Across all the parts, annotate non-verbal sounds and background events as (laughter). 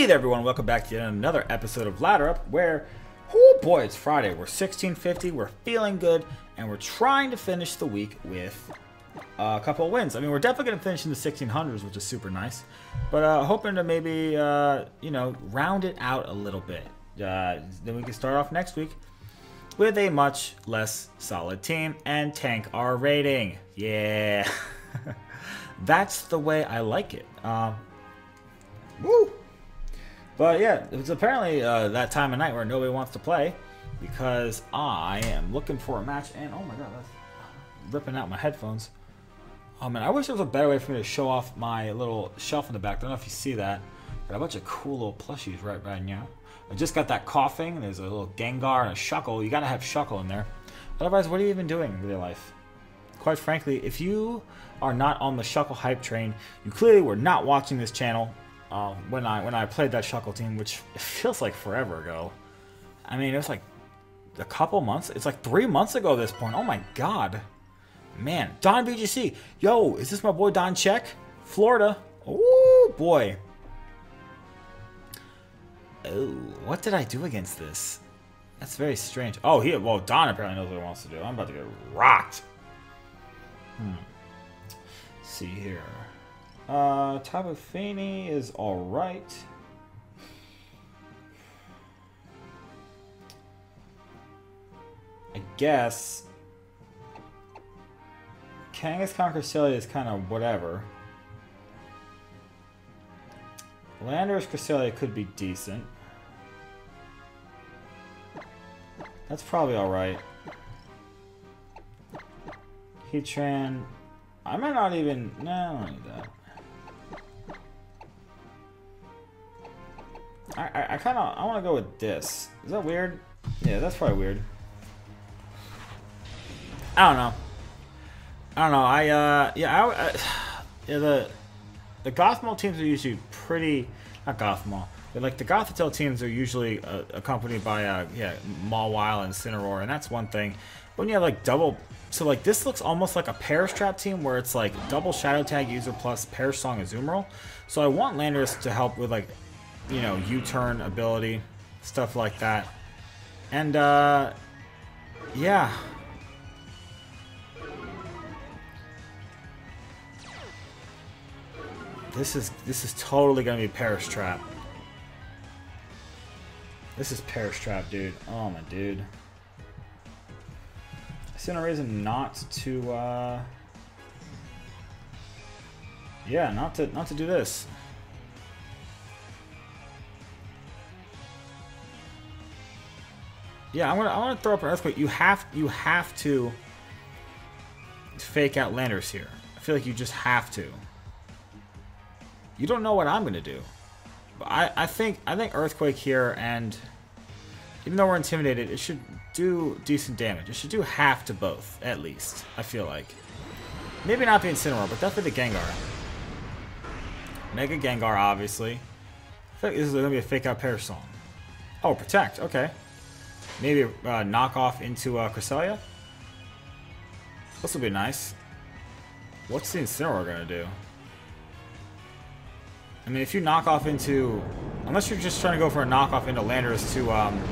Hey there everyone, welcome back to yet another episode of Ladder Up where, oh boy, it's Friday. We're 1650, we're feeling good, and we're trying to finish the week with a couple of wins. I mean, we're definitely going to finish in the 1600s, which is super nice, but uh, hoping to maybe, uh, you know, round it out a little bit. Uh, then we can start off next week with a much less solid team and tank our rating. Yeah. (laughs) That's the way I like it. Um, woo! But yeah, it's apparently uh, that time of night where nobody wants to play because I am looking for a match. And oh my god, that's ripping out my headphones. Oh man, I wish there was a better way for me to show off my little shelf in the back. I don't know if you see that. Got a bunch of cool little plushies right right now. I just got that coughing. There's a little Gengar and a Shuckle. You gotta have Shuckle in there. Otherwise, what are you even doing with your life? Quite frankly, if you are not on the Shuckle hype train, you clearly were not watching this channel uh, when I when I played that Shuckle team, which feels like forever ago. I mean, it was like a couple months. It's like three months ago at this point. Oh my god. Man, Don BGC. Yo, is this my boy Don Check? Florida. Oh boy. Oh, what did I do against this? That's very strange. Oh, he well, Don apparently knows what he wants to do. I'm about to get rocked. Hmm. Let's see here. Uh, Tapu is alright. I guess Kangaskhan Cresselia is kind of whatever. Landorus Cresselia could be decent. That's probably alright. Heatran. I might not even. No, I don't need that. I, I, I kind of I want to go with this. Is that weird? Yeah, that's probably weird. I don't know. I don't know. I uh yeah I, I (sighs) yeah the the Gothmol teams are usually pretty not Gothmol. But like the Gothitelle teams are usually uh, accompanied by uh yeah Mawile and Incineroar, and that's one thing. But when you have like double, so like this looks almost like a Perish Trap team where it's like double Shadow Tag user plus Perish Song Azumarill. So I want Landorus to help with like you know, U-turn ability, stuff like that. And, uh, yeah. This is, this is totally gonna be Perish Trap. This is Perish Trap, dude. Oh, my dude. I see no reason not to, uh... Yeah, not to, not to do this. Yeah, I want to. I want to throw up an earthquake. You have. You have to fake out Landers here. I feel like you just have to. You don't know what I'm gonna do. But I. I think. I think earthquake here, and even though we're intimidated, it should do decent damage. It should do half to both, at least. I feel like. Maybe not the Incineroar, but definitely the Gengar. Mega Gengar, obviously. I feel like this is gonna be a fake out Perish Song. Oh, protect. Okay. Maybe uh, knock off into uh, Cresselia? This will be nice. What's the Incineroar gonna do? I mean, if you knock off into... Unless you're just trying to go for a knockoff into Landers to um,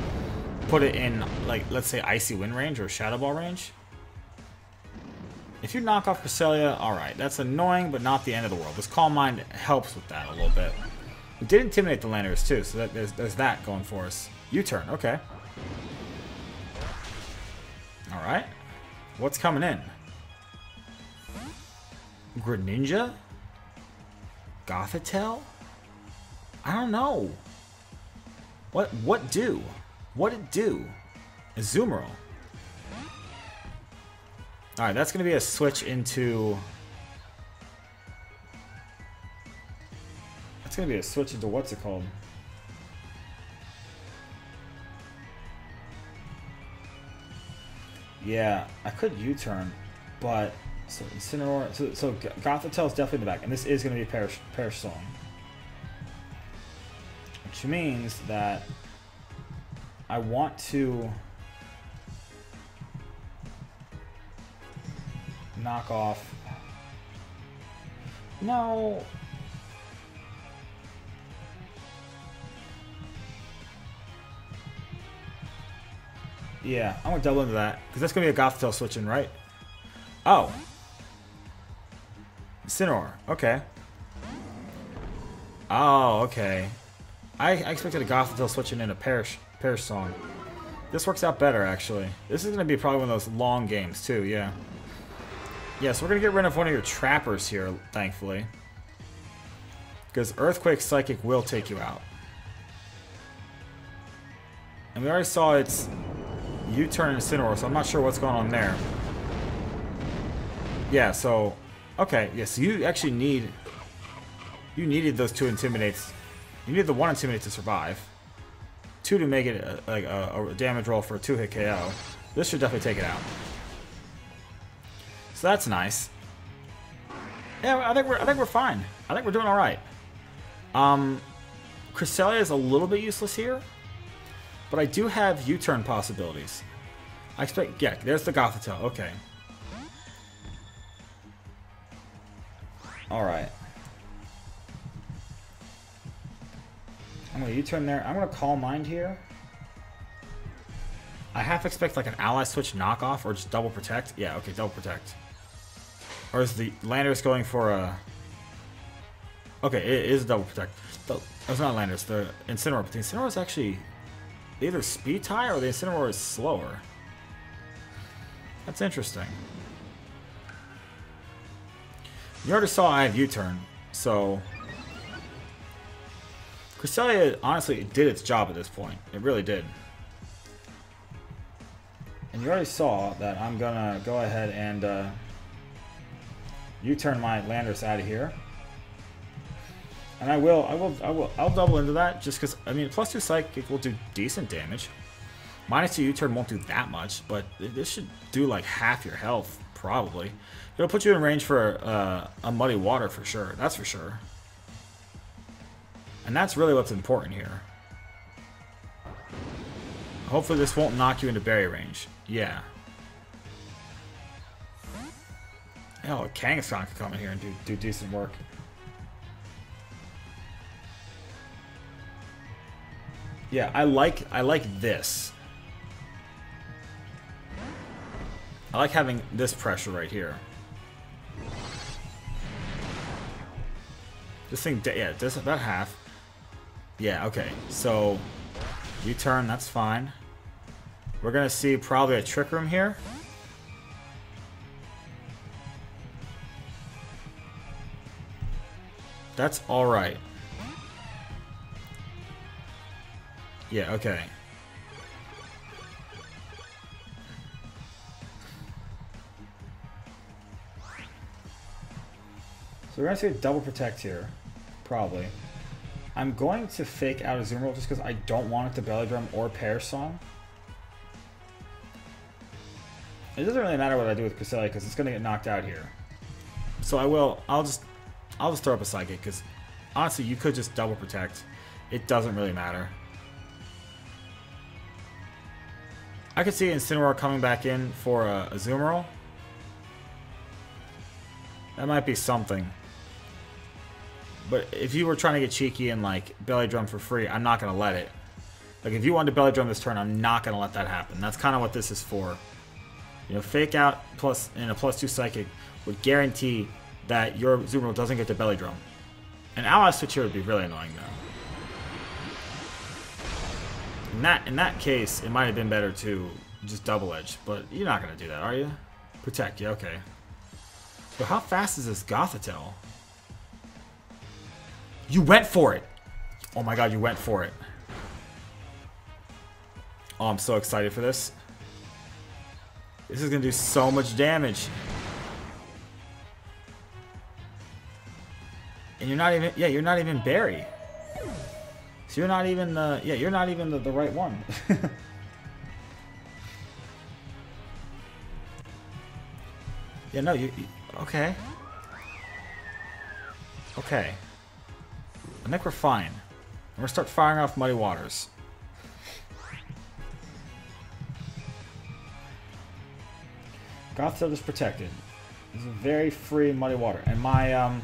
put it in, like, let's say Icy Wind range or Shadow Ball range. If you knock off Cresselia, alright. That's annoying, but not the end of the world. This Calm Mind helps with that a little bit. It did intimidate the Landers, too, so that, there's, there's that going for us. U-turn, okay. Alright. What's coming in? Greninja? Gothitelle? I don't know. What what do? What it do? Azumarill. Alright, that's gonna be a switch into That's gonna be a switch into what's it called? Yeah, I could U-turn, but so Incineroar. So so Gothitelle is definitely in the back, and this is going to be a Perish Perish Song, which means that I want to knock off. No. Yeah, I'm gonna double into that. Because that's gonna be a Gothitelle switching, right? Oh. Incineroar, okay. Oh, okay. I, I expected a Gothitelle switching in a Perish, Perish Song. This works out better, actually. This is gonna be probably one of those long games, too, yeah. Yeah, so we're gonna get rid of one of your trappers here, thankfully. Because Earthquake Psychic will take you out. And we already saw its U-turn Incineroar, so I'm not sure what's going on there. Yeah, so... Okay, yeah, so you actually need... You needed those two Intimidates. You needed the one Intimidate to survive. Two to make it a, like a, a damage roll for a two-hit KO. This should definitely take it out. So that's nice. Yeah, I think we're I think we're fine. I think we're doing all right. Um, Cresselia is a little bit useless here, but I do have U-turn possibilities. I expect, yeah, there's the Gothitelle, okay. Alright. I'm gonna U-turn there. I'm gonna Calm Mind here. I half expect like an ally switch knockoff or just double protect. Yeah, okay, double protect. Or is the Landorus going for a... Okay, it is double protect. The, oh, it's not Landers, the Incineroar. But the Incineroar is actually either speed tie or the Incineroar is slower. That's interesting. You already saw I have U-turn, so... Cresselia honestly did its job at this point. It really did. And you already saw that I'm gonna go ahead and uh, U-turn my Landorus out of here. And I will, I will, I will, I'll double into that just because, I mean, plus two Psychic will do decent damage. Minus two U-turn won't do that much, but this should do like half your health, probably. It'll put you in range for uh, a Muddy Water for sure, that's for sure. And that's really what's important here. Hopefully this won't knock you into berry range. Yeah. Oh, Kangaskhan could come in here and do, do decent work. Yeah, I like I like this. I like having this pressure right here. This thing, yeah, this about half. Yeah, okay. So, U-turn, that's fine. We're gonna see probably a trick room here. That's alright. Yeah, okay. So we're going to a double protect here. Probably. I'm going to fake out a Azumarill just because I don't want it to Belly Drum or Perish Song. It doesn't really matter what I do with Cresselia because it's going to get knocked out here. So I will, I'll just, I'll just throw up a Psychic because honestly you could just double protect. It doesn't really matter. I could see Incineroar coming back in for a, a. That might be something. But if you were trying to get cheeky and like belly drum for free, I'm not gonna let it. Like if you wanted to belly drum this turn, I'm not gonna let that happen. That's kind of what this is for. You know, fake out plus and a plus two psychic would guarantee that your Zoomer doesn't get the belly drum. An ally switch here would be really annoying though. In that in that case, it might have been better to just double edge, but you're not gonna do that, are you? Protect, yeah, okay. But how fast is this Gothitelle? You went for it. Oh my god, you went for it. Oh, I'm so excited for this. This is going to do so much damage. And you're not even, yeah, you're not even berry. So you're not even the, yeah, you're not even the, the right one. (laughs) yeah, no, you, you okay. Okay. I think we're fine. I'm gonna start firing off Muddy Waters. Gothitelle is protected. This is a very free Muddy Water. And my um,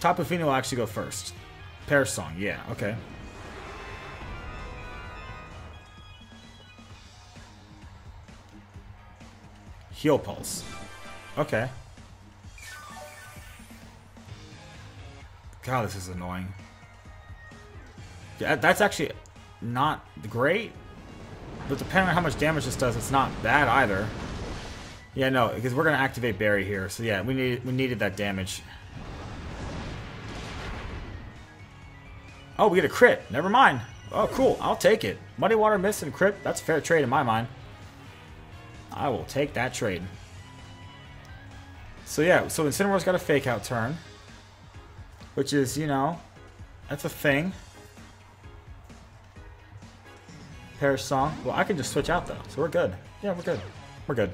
Tapu will actually go first. Perish Song, yeah, okay. Heal Pulse. Okay. God, this is annoying. Yeah, that's actually not great. But depending on how much damage this does, it's not bad either. Yeah, no, because we're gonna activate berry here. So yeah, we need we needed that damage. Oh, we get a crit. Never mind. Oh, cool. I'll take it. Muddy Water Mist and crit. That's a fair trade in my mind. I will take that trade. So yeah, so Incineroar's got a fake out turn. Which is, you know, that's a thing. Perish Song. Well, I can just switch out though, so we're good. Yeah, we're good. We're good.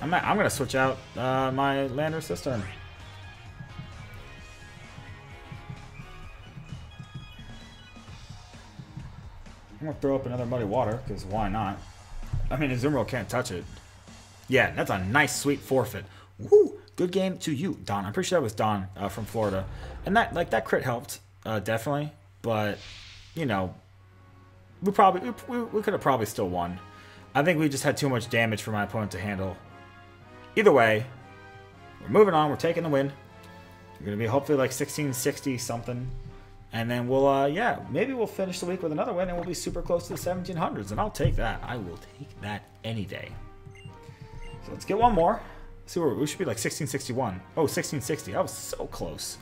I'm, I'm gonna switch out uh, my Lander Cistern. I'm gonna throw up another muddy water, because why not? I mean, Azumarill can't touch it. Yeah, that's a nice, sweet forfeit. Woo! Good game to you, Don. I'm pretty sure that was Don uh, from Florida. And that, like, that crit helped, uh, definitely. But, you know, we probably, we, we could have probably still won. I think we just had too much damage for my opponent to handle. Either way, we're moving on. We're taking the win. We're going to be hopefully like 1660 something. And then we'll, uh, yeah, maybe we'll finish the week with another win and we'll be super close to the 1700s. And I'll take that. I will take that any day. So let's get one more. see where we should be like 1661. Oh, 1660. I was so close.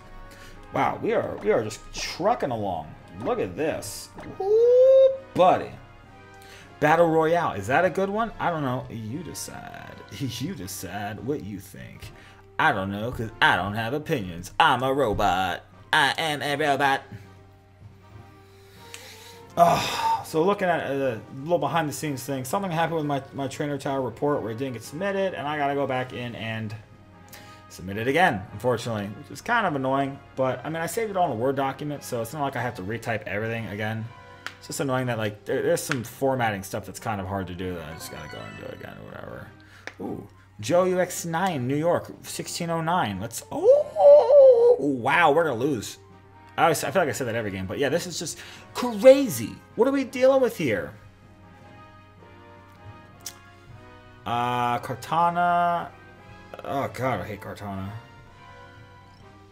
Wow, we are we are just trucking along. Look at this. Ooh, buddy. Battle Royale. Is that a good one? I don't know. You decide. (laughs) You decide what you think. I don't know, because I don't have opinions. I'm a robot. I am a robot. Oh, so looking at uh, a little behind the scenes thing, something happened with my, my trainer tower report where it didn't get submitted, and I gotta go back in and submit it again, unfortunately, which is kind of annoying. But I mean, I saved it all in a Word document, so it's not like I have to retype everything again. It's just annoying that like there, there's some formatting stuff that's kind of hard to do that I just gotta go and do it again or whatever. Ooh, Joe UX9, New York, 1609. Let's. Oh, wow, we're gonna lose. I, always, I feel like I said that every game, but yeah, this is just crazy. What are we dealing with here? Uh, Kartana. Oh god, I hate Kartana.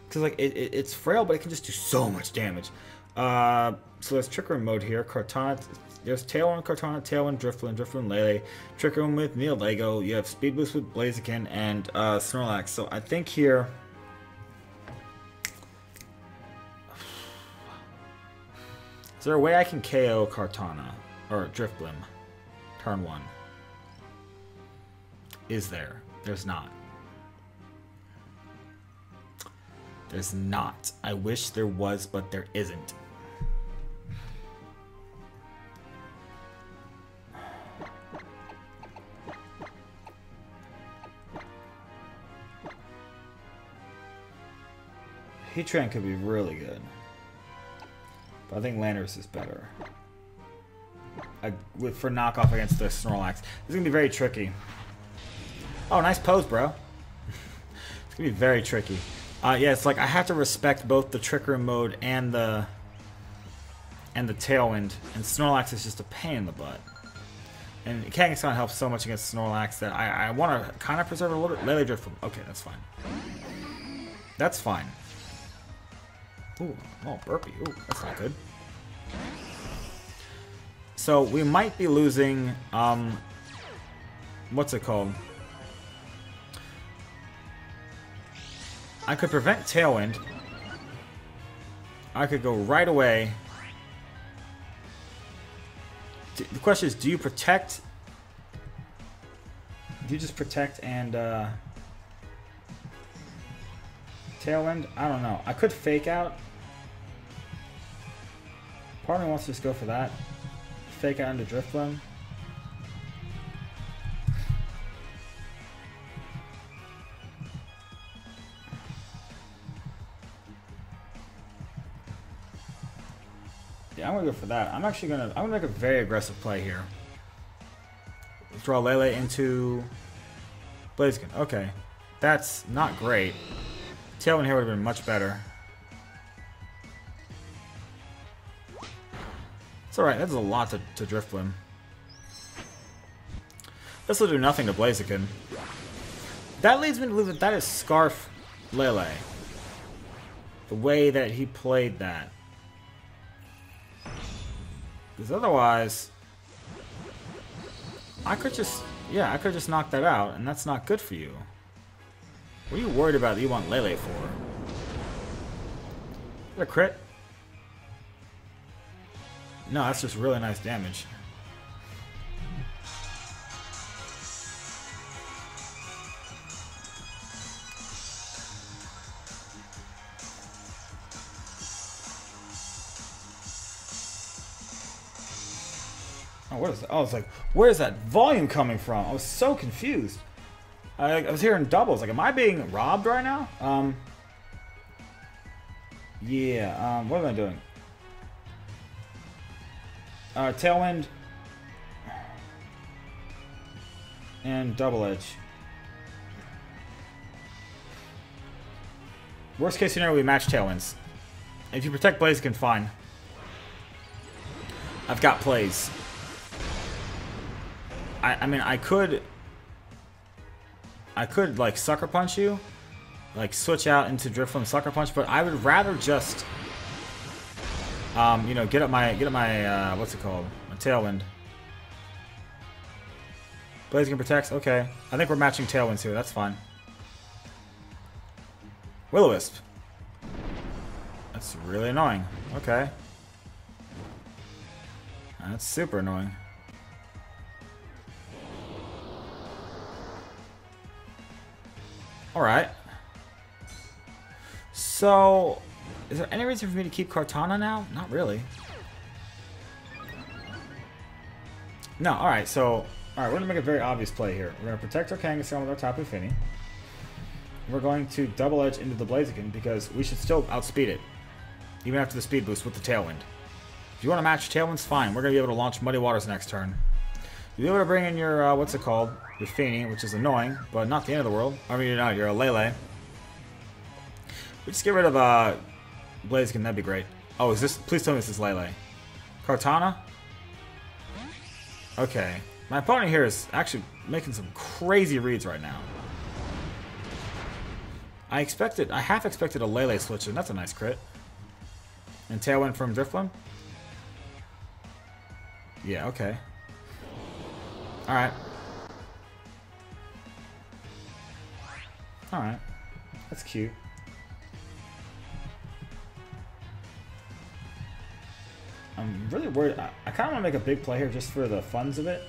Cause like it, it, it's frail, but it can just do so much damage. Uh, so there's Trick Room mode here. Kartana. There's Tailwind, Kartana, Tailwind, Drifloon, Drifloon, Lele, Trick Room with Nihilego. You have Speed Boost with Blaziken and uh, Snorlax. So I think here. Is there a way I can KO Kartana? Or Drifblim? Turn 1. Is there? There's not. There's not. I wish there was, but there isn't. Heatran could be really good. But I think Landorus is better. I, with for knockoff against the Snorlax. This is gonna be very tricky. Oh, nice pose, bro. (laughs) it's gonna be very tricky. Uh, yeah, it's like I have to respect both the Trick Room mode and the and the Tailwind, and Snorlax is just a pain in the butt. And Kangaskhan helps so much against Snorlax that I, I want to kind of preserve a little bit. Lele Drift. Okay, that's fine. That's fine. Ooh, oh, burpee. Ooh, that's not good. So we might be losing, um, what's it called? I could prevent Tailwind. I could go right away. The question is, do you protect? Do you just protect and, uh... Tailwind? I don't know. I could fake out. Part of me wants to just go for that. Fake out into Drifloon. Yeah, I'm gonna go for that. I'm actually gonna I'm gonna make a very aggressive play here. Throw Lele into Blaziken. Okay. That's not great. Tailwind here would have been much better. It's alright, that's a lot to, to Drifloon. This will do nothing to Blaziken. That leads me to believe that that is Scarf Lele. The way that he played that. Because otherwise, I could just, yeah, I could just knock that out, and that's not good for you. What are you worried about that you want Lele for? A crit? No, that's just really nice damage. Oh, what is that? Oh, I was like, where's that volume coming from? I was so confused. I, I was hearing doubles. Like, am I being robbed right now? Um. Yeah. Um. What am I doing? Uh, Tailwind. And Double Edge. Worst case scenario, we match Tailwinds. If you protect Blaziken fine. I've got plays. I, I mean, I could... I could, like, Sucker Punch you. Like, switch out into Drifloon Sucker Punch, but I would rather just... Um, you know, get up my, get up my, uh, what's it called? My Tailwind. Blaziken protects? Okay. I think we're matching Tailwinds here. That's fine. Will-O-Wisp. That's really annoying. Okay. That's super annoying. Alright. So, is there any reason for me to keep Kartana now? Not really. No, alright, so... Alright, we're going to make a very obvious play here. We're going to protect our Kangaskhan with our Tapu Fini. We're going to double edge into the Blaziken because we should still outspeed it. Even after the speed boost with the Tailwind. If you want to match Tailwind's fine. We're going to be able to launch Muddy Waters next turn. You'll be able to bring in your, uh, what's it called? Fini, which is annoying, but not the end of the world. I mean, not, you're a Lele. We just get rid of, uh, Blaziken, that'd be great. Oh, is this, please tell me this is Lele. Kartana? Okay. My opponent here is actually making some crazy reads right now. I expected, I half expected a Lele switch, and that's a nice crit. And Tailwind from Drifloon? Yeah, okay. Alright. Alright. That's cute. I'm really worried. I, I kind of want to make a big play here just for the funds of it.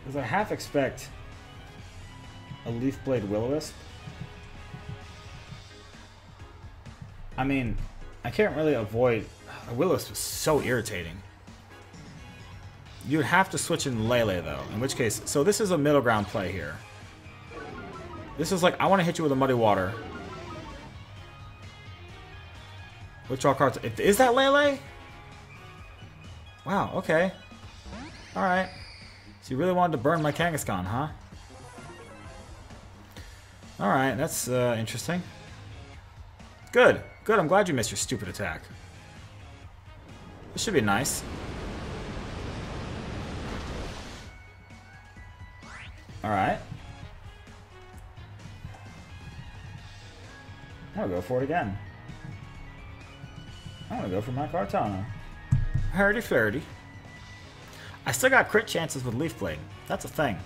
Because I half expect a Leaf Blade Will-O-Wisp. I mean, I can't really avoid... Uh, Will-O-Wisp is so irritating. You would have to switch in Lele, though. In which case... So this is a middle ground play here. This is like, I want to hit you with a Muddy Water. Withdraw cards. Is that Lele? Wow, okay. Alright. So you really wanted to burn my Kangaskhan, huh? Alright, that's uh, interesting. Good. Good, I'm glad you missed your stupid attack. This should be nice. Alright. I'll go for it again. I'm gonna go for my Kartana. Hardy fardy. I still got crit chances with Leaf Blade. That's a thing.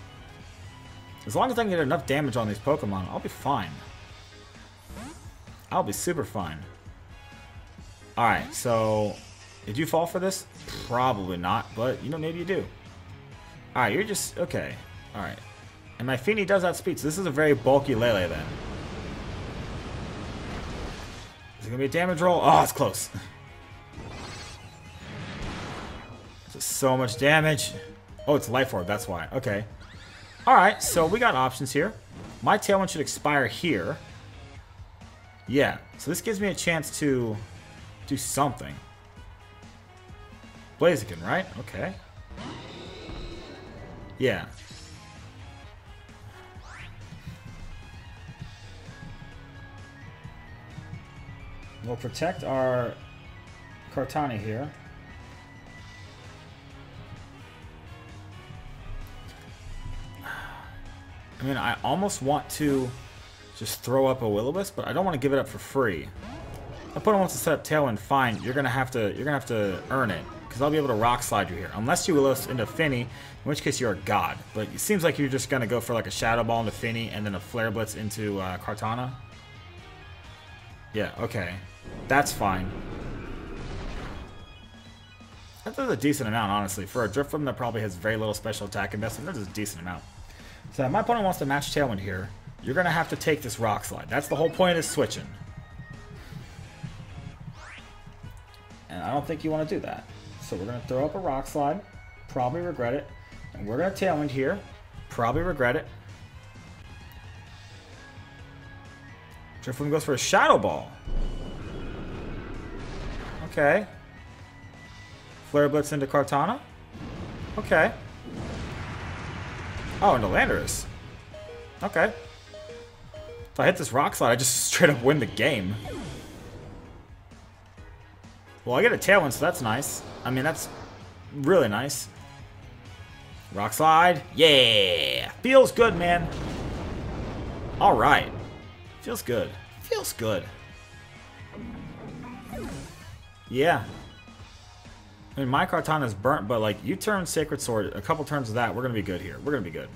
As long as I can get enough damage on these Pokemon, I'll be fine. I'll be super fine. Alright, so... Did you fall for this? Probably not, but, you know, maybe you do. Alright, you're just... Okay. Alright. And my Fini does outspeed, so this is a very bulky Lele then. Is it gonna be a damage roll? Oh, it's close. (laughs) Just so much damage. Oh, it's Life Orb, that's why. Okay. Alright, so we got options here. My Tailwind should expire here. Yeah, so this gives me a chance to do something. Blaziken, right? Okay. Yeah. We'll protect our Kartana here. I mean, I almost want to just throw up a Will-O-Wisp, but I don't want to give it up for free. My opponent wants to set up Tailwind, fine. You're gonna have to you're gonna have to earn it. Because I'll be able to rock slide you here. Unless you Will-O-Wisp into Fini, in which case you're a god. But it seems like you're just gonna go for like a Shadow Ball into Fini and then a Flare Blitz into uh, Kartana. Yeah, okay. That's fine. That's a decent amount, honestly. For a Drifloon that probably has very little special attack investment, that's a decent amount. So my opponent wants to match Tailwind here, you're going to have to take this Rock Slide. That's the whole point of switching. And I don't think you want to do that. So we're going to throw up a Rock Slide, probably regret it. And we're going to Tailwind here, probably regret it. Drifloon goes for a Shadow Ball. Okay. Flare Blitz into Kartana. Okay. Oh, into Landorus. Okay. If I hit this Rock Slide, I just (laughs) straight up win the game. Well, I get a Tailwind, so that's nice. I mean, that's really nice. Rock Slide. Yeah! Feels good, man. Alright. Feels good. Feels good. Yeah. I mean, my Kartana is burnt, but like, U-turn Sacred Sword, a couple turns of that, we're going to be good here. We're going to be good.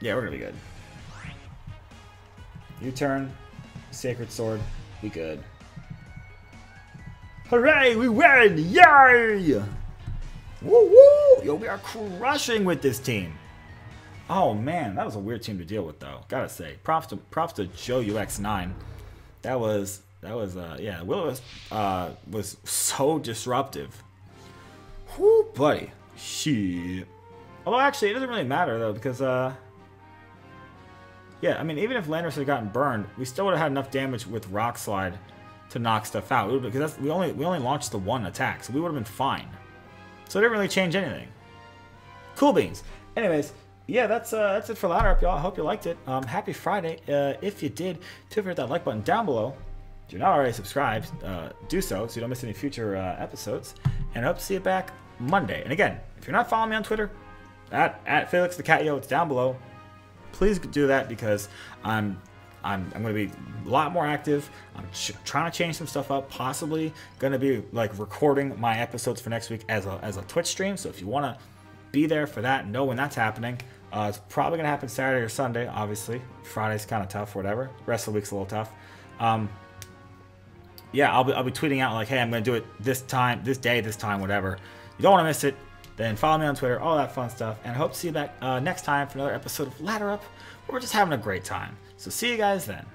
Yeah, we're going to be good. U-turn, Sacred Sword, be good. Hooray, we win! Yay! Woo woo! Yo, we are crushing with this team. Oh man, that was a weird team to deal with though. Gotta say. Props to props to Joe UX9. That was that was uh yeah, Willis uh was so disruptive. Whoo buddy. Shit. Although actually it doesn't really matter though, because uh yeah, I mean, even if Landorus had gotten burned, we still would have had enough damage with Rock Slide to knock stuff out. Because that's, we only we only launched the one attack, so we would have been fine. So it didn't really change anything. Cool beans. Anyways, yeah, that's uh, that's it for Ladder Up, y'all. I hope you liked it. Um, happy Friday. Uh, if you did, to hit that like button down below. If you're not already subscribed, uh, do so so you don't miss any future uh, episodes. And I hope to see you back Monday. And again, if you're not following me on Twitter, at, at Felix the Cat Yo, it's down below please do that because I'm I'm, I'm going to be a lot more active. I'm trying to change some stuff up. Possibly going to be like recording my episodes for next week as a, as a Twitch stream. So if you want to be there for that, know when that's happening. Uh, it's probably going to happen Saturday or Sunday, obviously. Friday's kind of tough, whatever. Rest of the week's a little tough. Um, yeah, I'll be, I'll be tweeting out like, hey, I'm going to do it this time, this day, this time, whatever. You don't want to miss it. Then follow me on Twitter, all that fun stuff. And I hope to see you back uh, next time for another episode of Ladder Up, where we're just having a great time. So see you guys then.